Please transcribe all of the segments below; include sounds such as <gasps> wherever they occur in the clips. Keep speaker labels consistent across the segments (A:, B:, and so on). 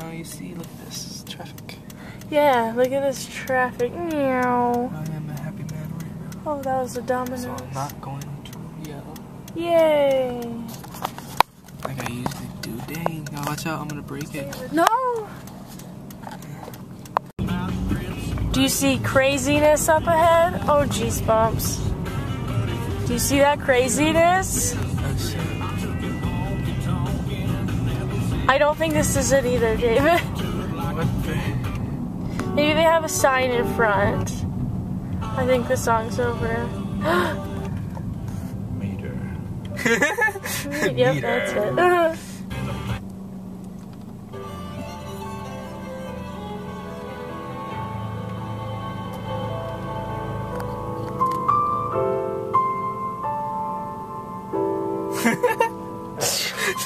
A: now you see, look at this traffic.
B: Yeah, look at this traffic. Meow.
A: I am a happy man right now.
B: Oh, that was a Domino's.
A: So I'm not going to yell
B: Yay.
A: like I usually do. Dang, now watch out, I'm gonna break it.
B: No. Do you see craziness up ahead? Oh, jeez, bumps. Do you see that craziness? I don't think this is it either, David. <laughs> Maybe they have a sign in front. I think the song's over. <gasps>
A: Meter. <laughs>
B: yep, that's it. <laughs>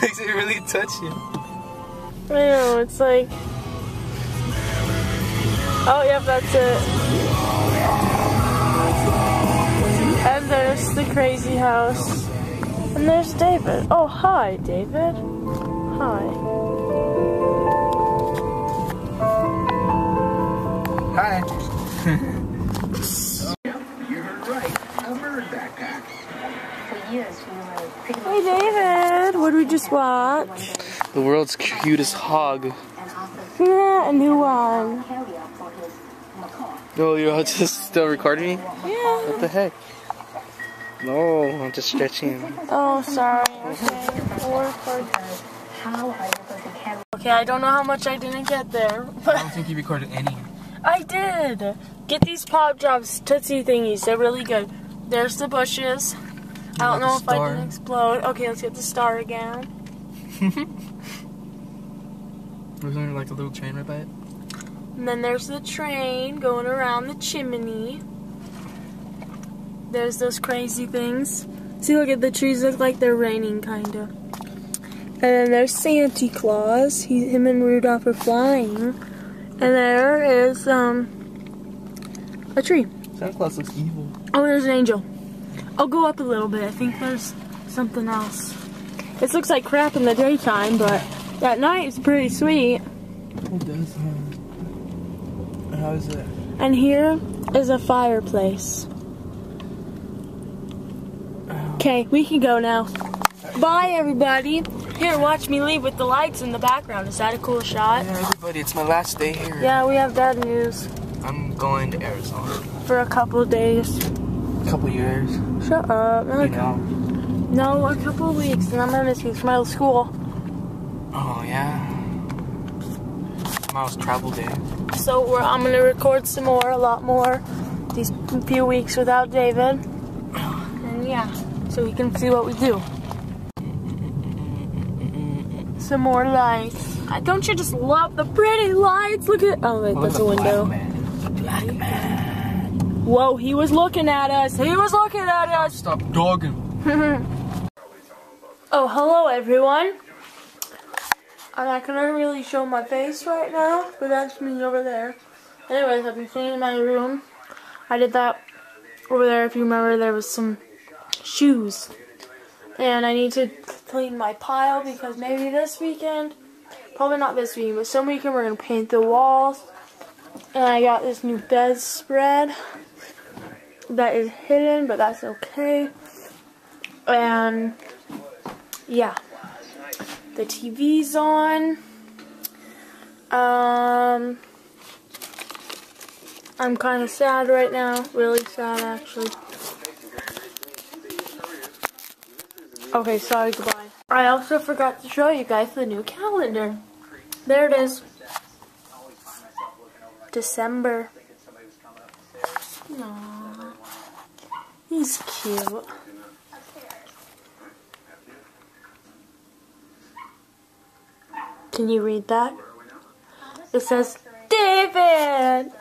A: Makes it really touchy.
B: I know, it's like. Oh, yep, that's it. And there's the crazy house. And there's David. Oh, hi, David. Hi.
A: Hi.
C: You heard right. <laughs> A bird backpack.
D: For years, we were pretty
B: Hey, David. What did we just watch?
A: The world's cutest hog.
B: Yeah, a new one.
D: Oh, carrier for.
A: No, you're just still recording me?
B: Yeah.
A: What the heck? No, I'm just stretching.
B: Oh, sorry. Okay. We'll record.
D: How are you going to carry
B: Okay, I don't know how much I didn't get there, But I
A: don't think you recorded any. <laughs>
B: I did. Get these pop drops Tootsie thingies. They're really good. There's the bushes. I don't know
A: the
B: if I
A: star?
B: didn't explode. Okay, let's get the star again. <laughs>
A: Was there like a little train right by it?
B: And then there's the train going around the chimney. There's those crazy things. See, look at the trees look like they're raining, kind of. And then there's Santa Claus. He, him and Rudolph are flying. And there is um a tree.
A: Santa Claus looks evil.
B: Oh, there's an angel. I'll go up a little bit. I think there's something else. This looks like crap in the daytime, but at night it's pretty sweet.
A: It does, huh? How is it?
B: And here is a fireplace. Okay, we can go now. Bye, everybody. Here, watch me leave with the lights in the background. Is that a cool shot?
A: Yeah, everybody, it's my last day here.
B: Yeah, we have bad news
A: I'm going to Arizona.
B: for a couple of days.
A: A couple years,
B: Shut up.
A: you know.
B: No, a couple of weeks, and I'm gonna miss you from my school.
A: Oh, yeah. Tomorrow's travel day.
B: So we're, I'm gonna record some more, a lot more, these few weeks without David. And yeah, so we can see what we do. Some more lights. Uh, Don't you just love the pretty lights? Look at oh wait, that's a window.
A: Black man.
B: Whoa, he was looking at us. He was looking at us.
A: Stop dogging. <laughs>
B: Oh, hello everyone. I'm not gonna really show my face right now, but that's me over there. Anyways, I've been cleaning my room. I did that over there. If you remember, there was some shoes, and I need to clean my pile because maybe this weekend, probably not this weekend, but some weekend we're gonna paint the walls. And I got this new bedspread that is hidden, but that's okay. And yeah, the TV's on. Um, I'm kind of sad right now, really sad actually. Okay, sorry, goodbye. I also forgot to show you guys the new calendar. There it is. December. Aww. He's cute. Can you read that? It says, David!